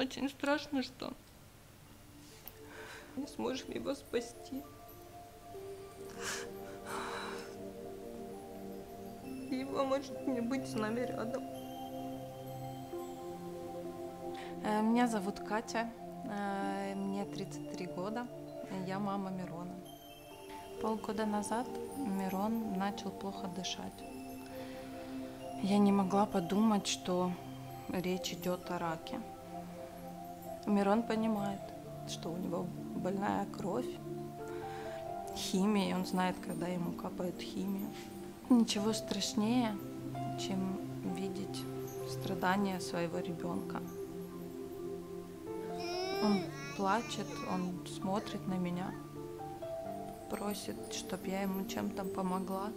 Очень страшно, что не сможем его спасти. Его может не быть с нами рядом. Э, Меня зовут Катя, э, мне 33 года, я мама Мирона. Полгода назад Мирон начал плохо дышать. Я не могла подумать, что речь идет о раке. Мирон понимает, что у него больная кровь, химия, он знает, когда ему капают химию. Ничего страшнее, чем видеть страдания своего ребенка. Он плачет, он смотрит на меня, просит, чтобы я ему чем-то помогла,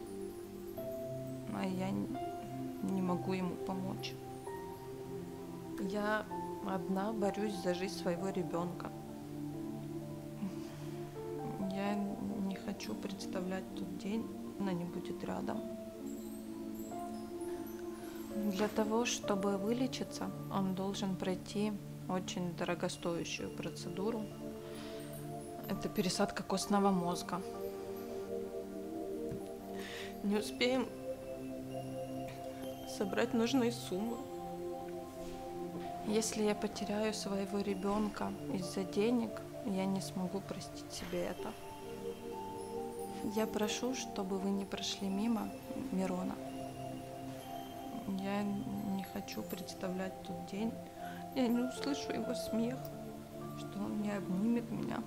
а я не могу ему помочь. Я одна борюсь за жизнь своего ребенка. Я не хочу представлять тот день, она не будет рядом. Для того, чтобы вылечиться, он должен пройти очень дорогостоящую процедуру. Это пересадка костного мозга. Не успеем собрать нужные суммы. Если я потеряю своего ребенка из-за денег, я не смогу простить себе это. Я прошу, чтобы вы не прошли мимо Мирона. Я не хочу представлять тот день, Я не услышу его смех, что он не обнимет меня,